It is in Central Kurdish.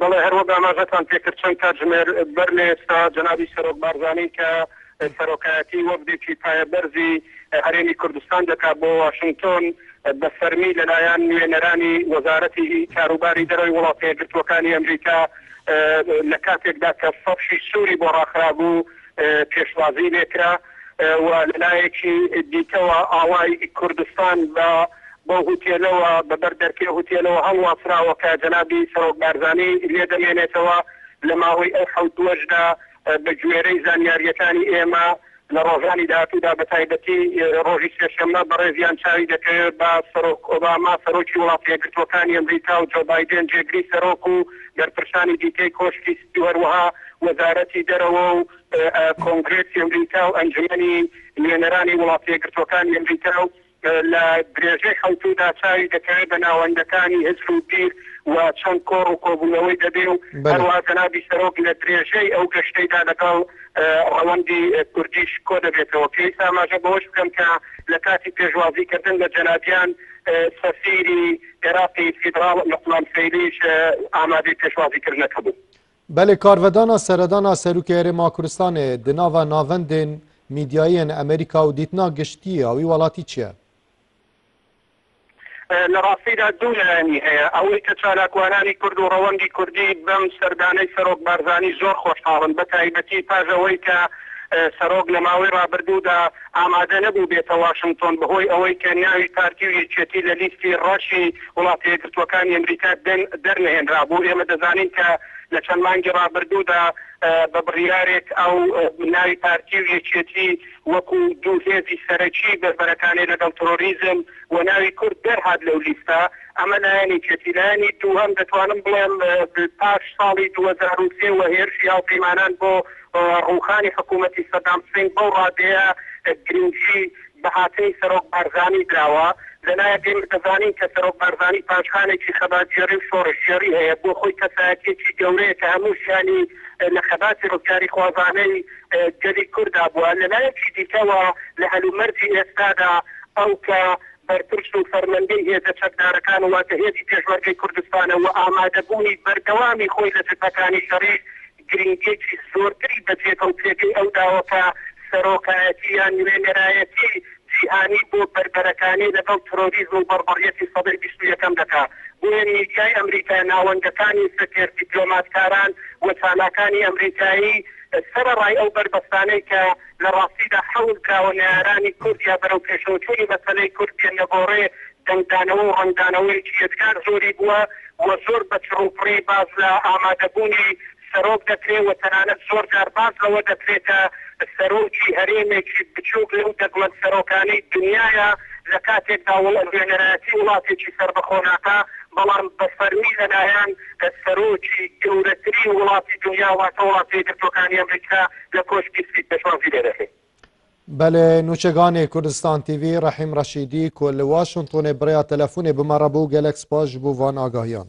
بەڵێ هەروەک ئاماژەتان پێکرد چەند کاتژمێر بەر لە ئێستا جەنابی سەرۆک بارزانی کە سەرۆکایەتی وەفدێکی پایە بەرزی هەرێمی کوردستان دەکات بۆ واشنگتۆن بە فەرمی لەلایەن نوێنەرانی وەزارەتی کاروباری دەرەوەی وڵاتە یەکگرتووەکانی ئەمریکا لە کاتێکدا کە فەرشی سووری بۆ ڕاخرابوو پێشوازی لێکرا و لە لایەکی دیکەوە ئاڵای کوردستان بە بەو هوتێلەوە بە بەر دەرکەی هوتێلەوە هەڵواسراوە کە جەنابی سەرۆک بارزانی لێ دەمێنێتەوە لە ماوەی ئەو حەوت رۆژدا بە گوێرەی زانیارییەکانی ئێمە لە رۆژانی داهاتوودا بە تایبەتی رۆژی سێشەممە بەڕێزیان چاوی دەکەوێت با سەرۆک ئۆباما سەرۆکی وڵاتە یەکگرتووەکانی ئەمریکا و جۆ بایدێن جێگری سەرۆک و بەرپرسانی دیکەی کۆشکی هەروەها وەزارەتی دەرەوە و کۆنگرێسی ئەمریکا و ئەنجومەنی نوێنەرانی وڵاتە یەکگرتووەکانی ئەمریکا و لە درێژەی حەوتوودا چاوی دەکەوێت بە ناوەندەکانی هزر و بیر و چەند کۆڕ و کۆبوونەوەی دەبێ و هەروەها جەنابی سەرۆک لە درێژەی ئەو گەشتەیدا لەگەڵ ڕەوەندی کوردیش کۆ دەبێتەوە. پێویستە ئاماژە بەوەش بکەم کە لە کاتی پێشوازیکردن لە جەنابیان سەفیری عێراقی فیدراڵ لوقمان فەیلیش ئامادەی پێشوازیکردنە کەبوو. بەلێ کارڤەدانا سەردانا سەروکی هەرێما کورستانێ دە ناڤا ناڤەندێن میدیاییەن ئەمریکا و دیتنا گشتیی ئاوی وەڵاتی چیە؟ لە ڕاستیدا دوو لایەنی هەیە، ئەوەی کە چالاکوانانی کورد و ڕەوەندی کوردی بەم سەردانەی سەرۆک بارزانی زۆر خۆشحاڵن بە تایبەتی پاش ئەوەی کە سەرۆک لە ماوەی ڕابردوودا ئامادە نەبوو بێتە واشنتۆن بەهۆی ئەوەی کە ناوی پارتی و یەکێتی لە لیستی ڕەشی وڵاتە یەکگرتووەکانی ئەمریکا دەرنەهێنرابوو، ئێمە دەزانین کە لە چەند مانگی ڕابردوودا بە بڕیارێک ئەو ناوی پارتی و یەکێتی وەکو دوو هێزی سەرەکی بەربەرەکانێ لەگەڵ ترۆریزم و ناوی کورد دەرهات لەو لیستە، ئەمە لایەن یەکێتی، لایەنی دووهەم دەتوانم بڵێم پاش ساڵی دوو هەزار و سێ و هێرشی هاوپەیمانان بۆ ڕووخانی حکوومەتی سەدام حسەین بەو ڕادەیە گرینگی بە هاتنی سەرۆک بارزانی دراوە، لەلایەک ئێمە دەزانین کە سەرۆک بارزانی پاشخانێکی خەباتگێڕی و شۆڕشگێڕی هەیە، بۆ خۆی کەسایەتییەکی گەورەیە کە هەموو ژیانی لە خەباتی ڕزگاریخوازانەی گەلی کورددا بووە، لەلایەکی دیکەوە لە هەلومەرجی ئێستادا ئەو کە بەرپرس و فەرمەندەی هێزە چەکدارەکانە، واتە هێزی پێشمەرگەی کوردستانە و ئامادەبوونی بەردەوامی خۆی لە جبهەکانی شەڕیش گرنگییەکی زۆرتری بە جێبەوجێکەی ئەو داوە کە سەرۆکایەتی یان نوێنەرایەتیی جیهانی بۆ بەربەرەکانیی لەگەڵ ترۆریزم و بەڕبەڕیەتی سەدەی بیست و یەکەم دەکا. بۆیە میدیای ئەمریکا، ناوەندەکانی سەفێر، دیپلۆماتکاران و چالاکانی ئەمریکایی سەرەڕای ئەو بەربەستانەی کە لە ڕاستیدا حەول دراوە نەیارانی کورد یا بەرەو پێشەوەچوونی مەسەلەی کورد بێن لە گۆڕێ دەنگدانەوە و ڕەنگدانەوەیەکی یەکجار زۆری بووە و زۆر بە چڕوپڕی باس لە ئامادەبوونی سەرۆک دەکرێ و تەنانەت زۆر جار باس لەوە دەکرێ کە سەرۆکی هەرێمێکی بچووک لەو دەگمەن سەرۆکانەی دنیایە لە کاتێکدا وڵ نوێنەرایەتی وڵاتێکی سەربەخۆ ناکا بەڵام بە فەرمی لە لایەن سەرۆکی گەورەترین وڵاتی دنیا واتە وڵاتە یەکگرتووەکانی ئەمریکا لە کۆشکی سپی پێشوازی لێ دەکەین. بەلێ نوچەگانێ کوردستان تیڤی رەحیم رەشیدی کۆ لە واشنتۆنێ بریا تەلەفونێ بمەڕە بۆ گەلەک سپاس ji بۆ van ئاگاهیان.